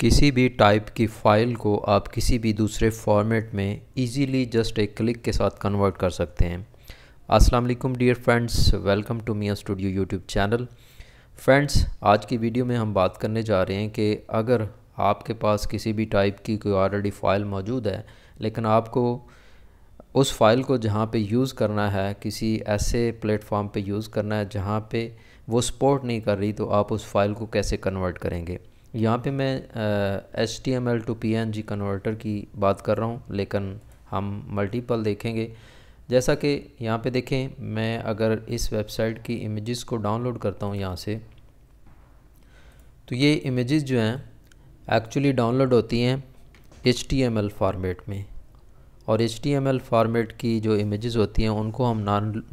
किसी भी टाइप की फ़ाइल को आप किसी भी दूसरे फॉर्मेट में इजीली जस्ट एक क्लिक के साथ कन्वर्ट कर सकते हैं। अस्सलाम वालेकुम dear friends welcome to Miyan studio YouTube channel friends आज की वीडियो में हम बात करने जा रहे हैं कि अगर आपके पास किसी भी टाइप की कोई ऑलरेडी फ़ाइल मौजूद है, लेकिन आपको उस फ़ाइल को जहाँ पे यूज़ करना है, किसी ऐसे प्लेटफॉर्म पे यूज़ करना है जहाँ पे वो सपोर्ट नहीं कर रही तो आप उस फ़ाइल को कैसे कन्वर्ट करेंगे? यहाँ पे मैं H T M L to P N G converter की बात कर रहा हूँ, लेकिन हम मल्टीपल देखेंगे। जैसा कि यहाँ पे देखें, मैं अगर इस वेबसाइट की इमेजेस को डाउनलोड करता हूँ यहाँ से तो ये इमेजेस जो हैं एक्चुअली डाउनलोड होती हैं H T M L format में। और H T M L format की जो इमेजेस होती हैं, उनको हम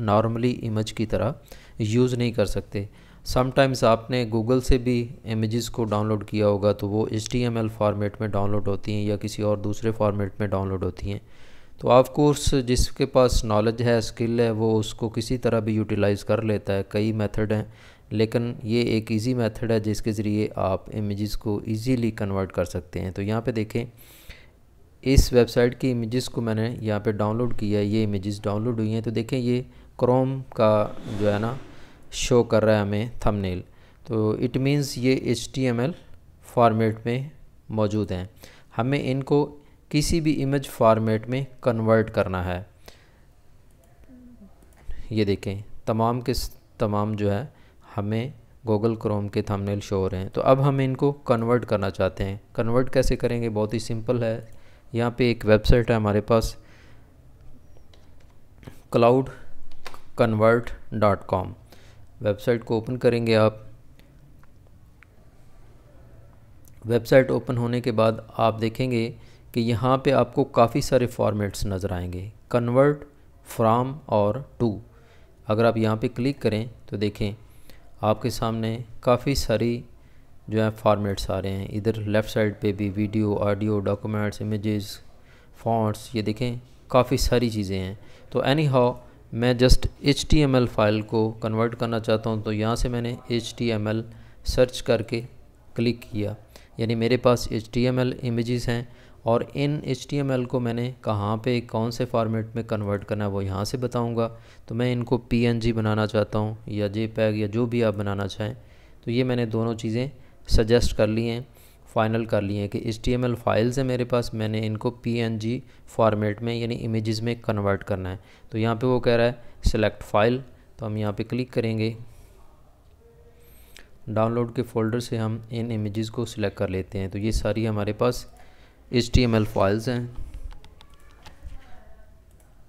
नॉर्मली इमेज की तरह यूज़ नहीं कर सकते। समटाइम्स आपने गूगल से भी इमेजेस को डाउनलोड किया होगा तो वो एच फॉर्मेट में डाउनलोड होती हैं या किसी और दूसरे फॉर्मेट में डाउनलोड होती हैं। तो ऑफ़ कोर्स जिसके पास नॉलेज है स्किल है, वो उसको किसी तरह भी यूटिलाइज़ कर लेता है। कई मेथड हैं, लेकिन ये एक इजी मेथड है जिसके ज़रिए आप इमेजेस को इजीली कन्वर्ट कर सकते हैं। तो यहाँ पे देखें, इस वेबसाइट की इमेजेस को मैंने यहाँ पे डाउनलोड किया है, ये इमेजेस डाउनलोड हुई हैं। तो देखें, ये क्रोम का जो है ना शो कर रहा है हमें थंबनेल तो इट मींस ये H T M L format में मौजूद हैं। हमें इनको किसी भी इमेज फॉर्मेट में कन्वर्ट करना है। ये देखें, तमाम के तमाम जो है, हमें गूगल क्रोम के थंबनेल शो हो रहे हैं। तो अब हम इनको कन्वर्ट करना चाहते हैं। कन्वर्ट कैसे करेंगे? बहुत ही सिंपल है। यहाँ पे एक वेबसाइट है हमारे पास cloud convert dot com website को ओपन करेंगे आप। वेबसाइट ओपन होने के बाद आप देखेंगे कि यहाँ पे आपको काफ़ी सारे फॉर्मेट्स नज़र आएँगे कन्वर्ट फ्राम और टू अगर आप यहाँ पे क्लिक करें तो देखें, आपके सामने काफ़ी सारी जो है फॉर्मेट्स आ रहे हैं। इधर लेफ़्ट साइड पे भी video audio documents images fonts ये देखें, काफ़ी सारी चीज़ें हैं। तो एनी हाउ मैं just H T M L file को कन्वर्ट करना चाहता हूँ तो यहाँ से मैंने H T M L search करके क्लिक किया। यानी मेरे पास H T M L images हैं और इन एच टी एम एल को मैंने कहाँ पे, कौन से फॉर्मेट में कन्वर्ट करना है, वो यहाँ से बताऊँगा। तो मैं इनको पी एन जी बनाना चाहता हूँ या जे पैग या जो भी आप बनाना चाहें तो ये मैंने दोनों चीज़ें सजेस्ट कर ली हैं। फ़ाइनल कर लिए हैं कि H T M L files हैं मेरे पास, मैंने इनको पी एन जी फॉर्मेट में, यानी इमेजेस में कन्वर्ट करना है। तो यहाँ पे वो कह रहा है सिलेक्ट फ़ाइल तो हम यहाँ पे क्लिक करेंगे। डाउनलोड के फ़ोल्डर से हम इन इमेजेस को सिलेक्ट कर लेते हैं। तो ये सारी हमारे पास H T M L files हैं।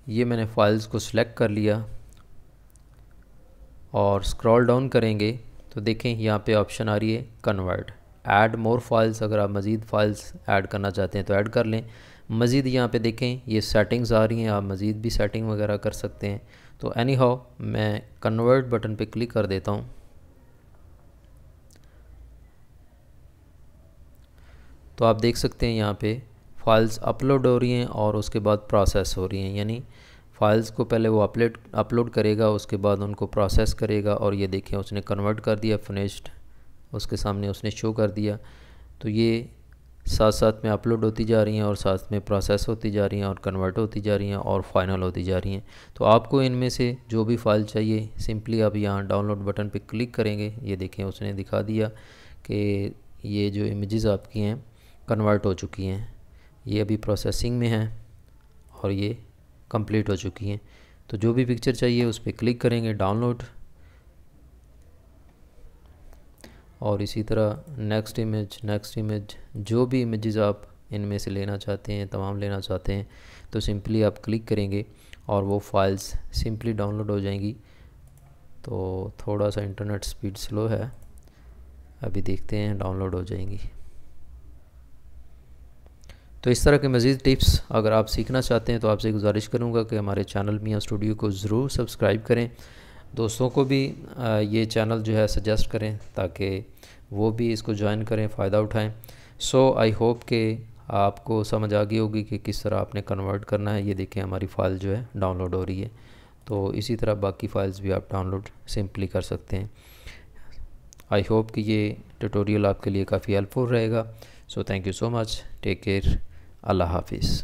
ये मैंने फ़ाइल्स को सिलेक्ट कर लिया। और स्क्रॉल डाउन करेंगे तो देखें यहाँ पे ऑप्शन आ रही है कन्वर्ट ऐड मोर फाइल्स, अगर आप मज़ीद फ़ाइल्स ऐड करना चाहते हैं तो ऐड कर लें। मज़ीद यहाँ पे देखें, ये सेटिंग्स आ रही हैं, आप मज़ीद भी सेटिंग वगैरह कर सकते हैं। तो एनी हाउ मैं कन्वर्ट बटन पे क्लिक कर देता हूँ। तो आप देख सकते हैं यहाँ पे फाइल्स अपलोड हो रही हैं और उसके बाद प्रोसेस हो रही हैं। यानी फ़ाइल्स को पहले वो अपलोड अपलोड करेगा, उसके बाद उनको प्रोसेस करेगा और ये देखें, उसने कन्वर्ट कर दिया फिनिश्ड उसके सामने उसने शो कर दिया। तो ये साथ साथ में अपलोड होती जा रही हैं और साथ में प्रोसेस होती जा रही हैं और कन्वर्ट होती जा रही हैं और फाइनल होती जा रही हैं। तो आपको इनमें से जो भी फ़ाइल चाहिए सिंपली आप यहाँ डाउनलोड बटन पे क्लिक करेंगे। ये देखें, उसने दिखा दिया कि ये जो इमेजेस आपकी हैं कन्वर्ट हो चुकी हैं। ये अभी प्रोसेसिंग में हैं और ये कंप्लीट हो चुकी हैं। तो जो भी पिक्चर चाहिए उस पर क्लिक करेंगे डाउनलोड और इसी तरह नेक्स्ट इमेज नेक्स्ट इमेज जो भी इमेजेस आप इनमें से लेना चाहते हैं, तमाम लेना चाहते हैं तो सिंपली आप क्लिक करेंगे और वो फाइल्स सिंपली डाउनलोड हो जाएँगी। तो थोड़ा सा इंटरनेट स्पीड स्लो है। अभी देखते हैं डाउनलोड हो जाएँगी। तो इस तरह के मज़ीद टिप्स अगर आप सीखना चाहते हैं तो आपसे गुजारिश करूँगा कि हमारे चैनल मियाँ स्टूडियो को ज़रूर सब्सक्राइब करें। दोस्तों को भी ये चैनल जो है सजेस्ट करें ताकि वो भी इसको ज्वाइन करें, फ़ायदा उठाएँ। सो आई होप कि आपको समझ आ गई होगी कि किस तरह आपने कन्वर्ट करना है। ये देखें हमारी फ़ाइल जो है डाउनलोड हो रही है। तो इसी तरह बाकी फ़ाइल्स भी आप डाउनलोड सिंपली कर सकते हैं। आई होप कि ये ट्यूटोरियल आपके लिए काफ़ी हेल्पफुल रहेगा। So thank you so much take care अल्लाह हाफिज़।